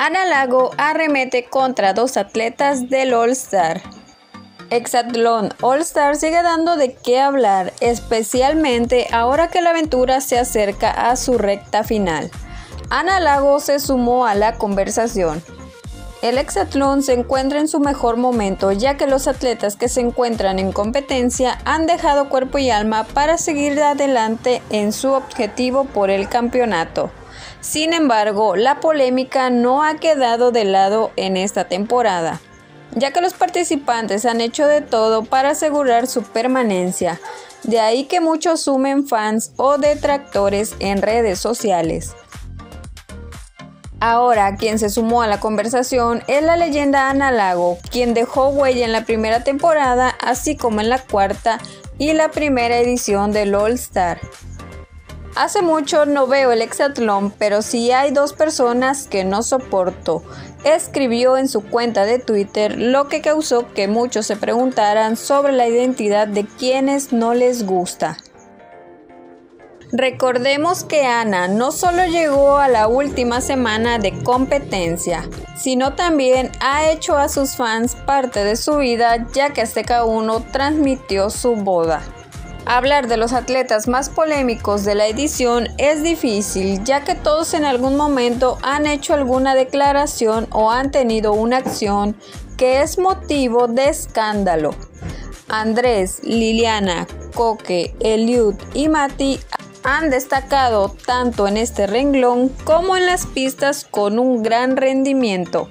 Ana Lago arremete contra dos atletas del All Star. Exatlón All Star sigue dando de qué hablar, especialmente ahora que la aventura se acerca a su recta final. Ana Lago se sumó a la conversación. El hexatlón se encuentra en su mejor momento ya que los atletas que se encuentran en competencia han dejado cuerpo y alma para seguir adelante en su objetivo por el campeonato. Sin embargo, la polémica no ha quedado de lado en esta temporada, ya que los participantes han hecho de todo para asegurar su permanencia, de ahí que muchos sumen fans o detractores en redes sociales. Ahora, quien se sumó a la conversación es la leyenda Ana Lago, quien dejó huella en la primera temporada, así como en la cuarta y la primera edición del All Star. Hace mucho no veo el hexatlón, pero sí hay dos personas que no soporto. Escribió en su cuenta de Twitter, lo que causó que muchos se preguntaran sobre la identidad de quienes no les gusta. Recordemos que Ana no solo llegó a la última semana de competencia, sino también ha hecho a sus fans parte de su vida ya que Azteca 1 transmitió su boda. Hablar de los atletas más polémicos de la edición es difícil, ya que todos en algún momento han hecho alguna declaración o han tenido una acción que es motivo de escándalo. Andrés, Liliana, Coque, Eliud y Mati han destacado tanto en este renglón como en las pistas con un gran rendimiento.